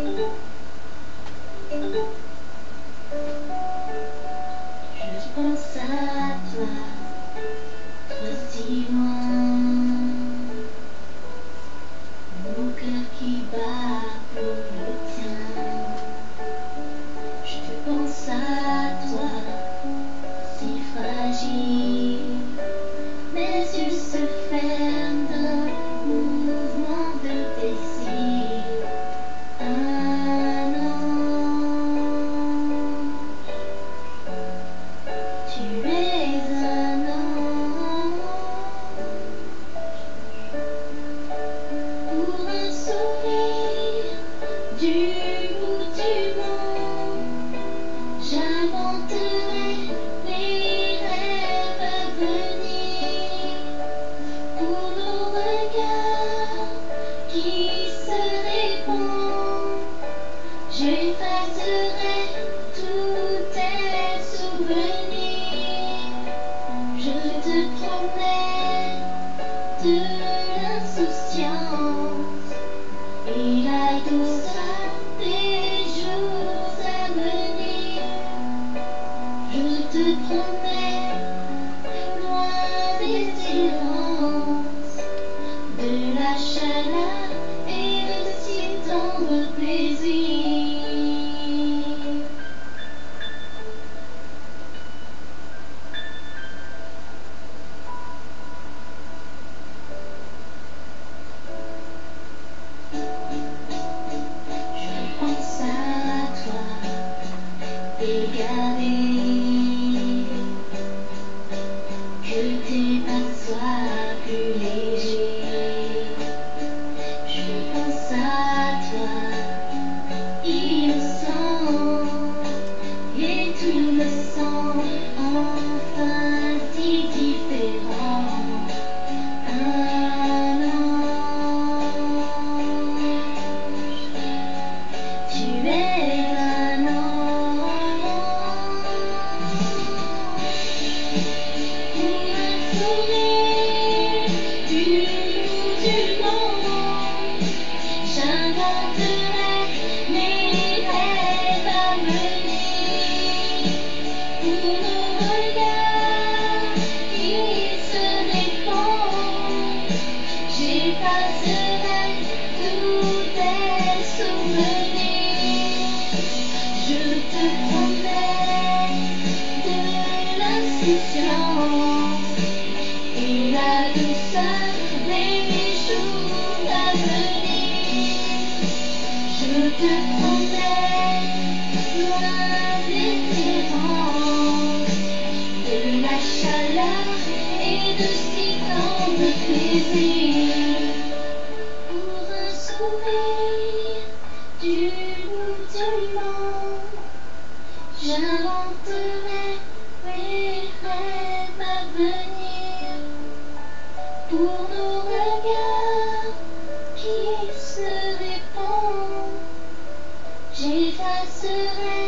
Here's one à fly, let's one. Du bout du monde, j'inventerai les rêves à venir. Pour nos regards qui se répondent, j'effacerai tous tes souvenirs. Je te promets de l'insouciance et la douceur des jours à venir. Je te promets, loin des silences, de la chaleur et de si tendres plaisirs. J'effacerai tous tes. Je te promets de l'insouciance et la douceur des jours à venir. Je te promets Je l'entendais, oui, à venir pour nos regards qui se répandent. J'effacerai.